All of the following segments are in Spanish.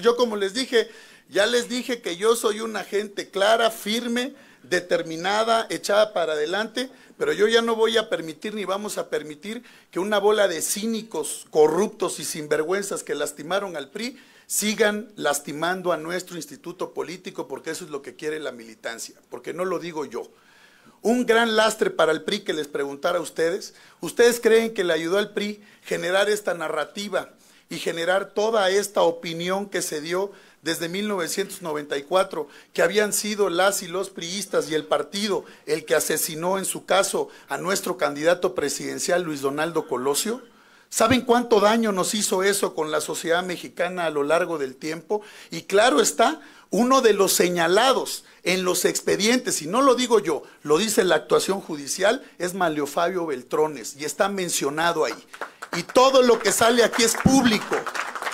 yo como les dije, ya les dije que yo soy una gente clara, firme, determinada, echada para adelante, pero yo ya no voy a permitir ni vamos a permitir que una bola de cínicos, corruptos y sinvergüenzas que lastimaron al PRI sigan lastimando a nuestro instituto político porque eso es lo que quiere la militancia, porque no lo digo yo. Un gran lastre para el PRI que les preguntara a ustedes, ¿ustedes creen que le ayudó al PRI generar esta narrativa y generar toda esta opinión que se dio desde 1994, que habían sido las y los priistas y el partido el que asesinó en su caso a nuestro candidato presidencial Luis Donaldo Colosio? ¿Saben cuánto daño nos hizo eso con la sociedad mexicana a lo largo del tiempo? Y claro está, uno de los señalados en los expedientes, y no lo digo yo, lo dice la actuación judicial, es Malio Fabio Beltrones, y está mencionado ahí. Y todo lo que sale aquí es público.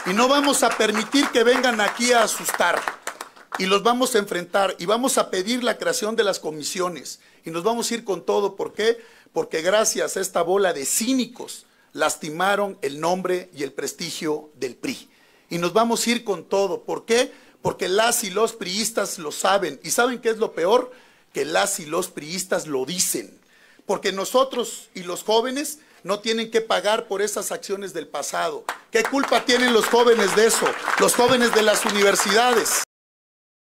Y no vamos a permitir que vengan aquí a asustar. Y los vamos a enfrentar y vamos a pedir la creación de las comisiones. Y nos vamos a ir con todo. ¿Por qué? Porque gracias a esta bola de cínicos lastimaron el nombre y el prestigio del PRI. Y nos vamos a ir con todo. ¿Por qué? Porque las y los priistas lo saben. ¿Y saben qué es lo peor? Que las y los priistas lo dicen. Porque nosotros y los jóvenes no tienen que pagar por esas acciones del pasado. ¿Qué culpa tienen los jóvenes de eso? Los jóvenes de las universidades.